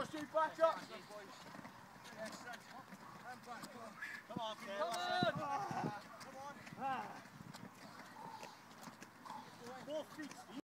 Josie, back up. Come on, Come on. Come on. Come on. Four feet.